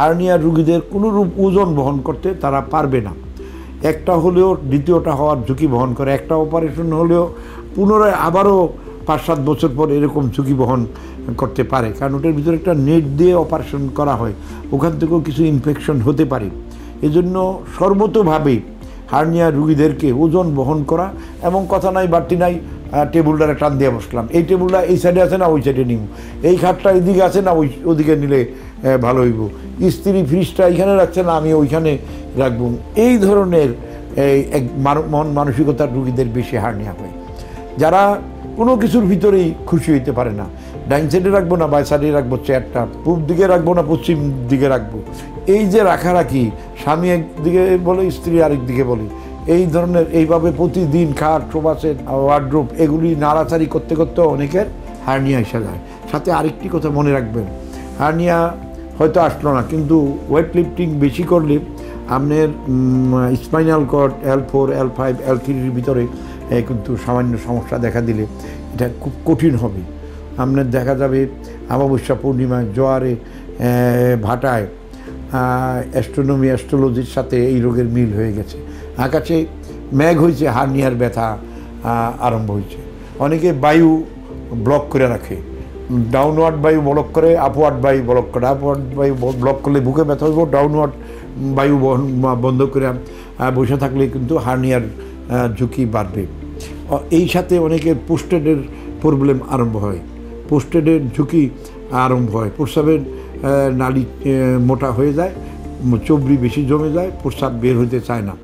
হার্নিয়ার রুগীদের কোনোরূপ ওজন বহন করতে তারা পারবে না। একটা হলেও দ্বিতীয়টা হওয়ার ঝুঁকি বহন করে, একটা অপারেশন হলেও পুনরায় আবারও পাঁচ সাত বছর পর এরকম ঝুঁকি বহন করতে পারে। কারণ ওটার ভিতরে একটা নেট দিয়ে অপারেশন করা হয়, ওখান থেকেও কিছু ইনফেকশন হতে পারে। এজন্য সর্বতোভাবে হার্নিয়া রুগীদেরকে ওজন বহন করা এবং কথা নাই, বাড়তি নাই টেবিলটারে টান দিয়ে বসলাম। এই টেবিলটা এই সাইডে আছে না, ওই সাইডে নিব এই খাটটা এদিকে আছে না, ওই ওদিকে নিলে ভালো হইব। স্ত্রী ফ্রিজটা এইখানে রাখছে না, আমি ওইখানে রাখব। এই ধরনের এক মন মানসিকতার রুগীদের বেশি হার্নিয়া হয়। যারা কোনো কিছুর ভিতরেই খুশি হইতে পারে না, ডাইন সাইডে রাখব না বাই সাইডে রাখব চেয়ারটা পূর্ব দিকে রাখব না, পশ্চিম দিকে রাখব। এই যে রাখারাখি, স্বামী একদিকে বলে, স্ত্রী আরেক দিকে বলে এই ধরনের এইভাবে প্রতিদিন খাট সোফাসেট ওয়ার্ড্রোপ এগুলি নাড়াচাড়ি করতে করতে অনেকের হার্নিয়া এসে যায়। সাথে আরেকটি কথা মনে রাখবেন হার্নিয়া হয়তো আসলো না, কিন্তু ওয়েট লিফটিং বেশি করলে আপনার spinal cord L four L five L থ্রির ভিতরে কিন্তু সামান্য সমস্যা দেখা দিলে এটা খুব কঠিন হবে। আপনার দেখা যাবে, অমাবস্যা পূর্ণিমায় জোয়ারে ভাটায় অ্যাস্ট্রোনমি অ্যাস্ট্রোলজির সাথে এই রোগের মিল হয়ে গেছে। আকাশে ম্যাঘ হয়েছে হার্নিয়ার ব্যথা আরম্ভ হয়েছে অনেকে বায়ু ব্লক করে রাখে। ডাউনওয়ার্ড বায়ু ব্লক করে আপওয়ার্ড বায়ু ব্লক করে। আপওয়ার্ড বায়ু ব্লক করলে বুকে ব্যথা হইব ডাউনওয়ার্ড বায়ু বন্ধ করে বসে থাকলে কিন্তু হার্নিয়ার ঝুঁকি বাড়বে। এই সাথে অনেকের পোস্টেডের প্রবলেম আরম্ভ হয়। পোস্টেডের ঝুঁকি আরম্ভ হয়। প্রস্রাবের নালী মোটা হয়ে যায় চবড়ি বেশি জমে যায় প্রস্রাব বের হতে চায় না।